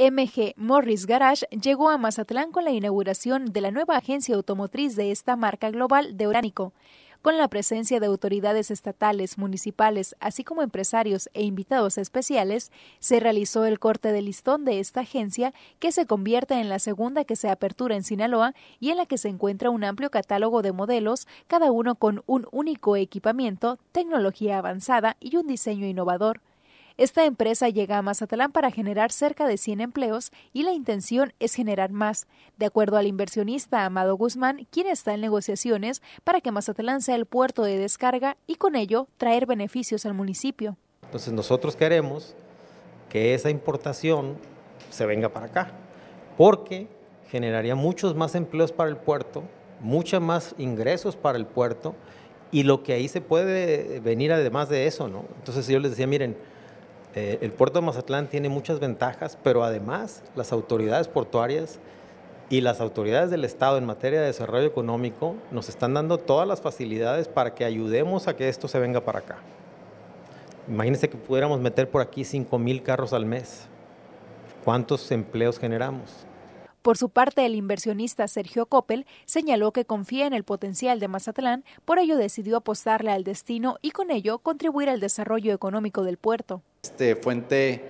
MG Morris Garage llegó a Mazatlán con la inauguración de la nueva agencia automotriz de esta marca global de Oránico. Con la presencia de autoridades estatales, municipales, así como empresarios e invitados especiales, se realizó el corte de listón de esta agencia, que se convierte en la segunda que se apertura en Sinaloa y en la que se encuentra un amplio catálogo de modelos, cada uno con un único equipamiento, tecnología avanzada y un diseño innovador. Esta empresa llega a Mazatlán para generar cerca de 100 empleos y la intención es generar más, de acuerdo al inversionista Amado Guzmán, quien está en negociaciones para que Mazatlán sea el puerto de descarga y con ello traer beneficios al municipio. Entonces nosotros queremos que esa importación se venga para acá, porque generaría muchos más empleos para el puerto, muchos más ingresos para el puerto y lo que ahí se puede venir además de eso, ¿no? Entonces yo les decía, miren, eh, el puerto de Mazatlán tiene muchas ventajas, pero además las autoridades portuarias y las autoridades del Estado en materia de desarrollo económico nos están dando todas las facilidades para que ayudemos a que esto se venga para acá. Imagínense que pudiéramos meter por aquí 5 mil carros al mes. ¿Cuántos empleos generamos? Por su parte, el inversionista Sergio Coppel señaló que confía en el potencial de Mazatlán, por ello decidió apostarle al destino y con ello contribuir al desarrollo económico del puerto. Este fuente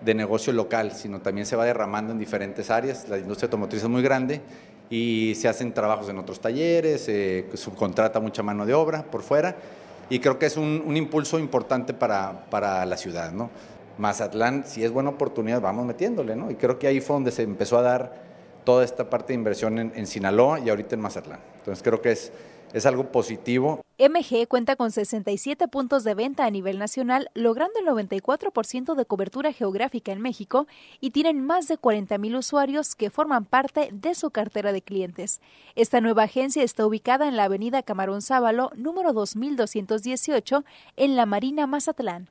de negocio local, sino también se va derramando en diferentes áreas. La industria automotriz es muy grande y se hacen trabajos en otros talleres, se subcontrata mucha mano de obra por fuera y creo que es un, impulso importante para, para la ciudad. ¿no? Mazatlán, si es buena oportunidad, vamos metiéndole, ¿no? Y creo que ahí fue donde se empezó a dar toda esta parte de inversión en, Sinaloa y ahorita en Mazatlán. Entonces creo que es, es algo positivo. MG cuenta con 67 puntos de venta a nivel nacional, logrando el 94% de cobertura geográfica en México y tienen más de 40.000 usuarios que forman parte de su cartera de clientes. Esta nueva agencia está ubicada en la avenida Camarón Sábalo, número 2218, en la Marina Mazatlán.